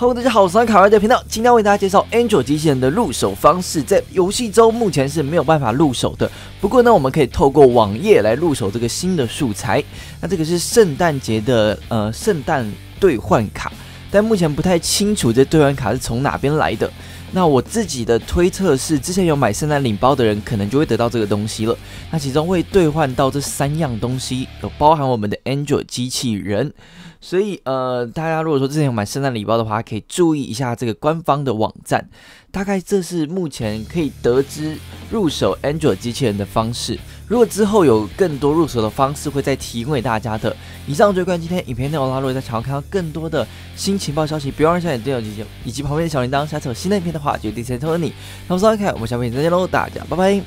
Hello，大家好，我是卡瑞的频道，今天为大家介绍 Android 机器人的入手方式。在游戏中目前是没有办法入手的，不过呢，我们可以透过网页来入手这个新的素材。那这个是圣诞节的呃圣诞兑换卡，但目前不太清楚这兑换卡是从哪边来的。那我自己的推测是，之前有买圣诞礼包的人，可能就会得到这个东西了。那其中会兑换到这三样东西，有包含我们的 Android 机器人。所以，呃，大家如果说之前有买圣诞礼包的话，可以注意一下这个官方的网站。大概这是目前可以得知入手 Android 机器人的方式。如果之后有更多入手的方式，会再提供给大家的。以上就是关于今天影片内容啦。如果在想要看到更多的新情报消息，别忘了下载订阅以及旁边的小铃铛。下次有新的影片的话，就第一时间通知你。那我是阿凯，我们下片再见喽，大家拜拜。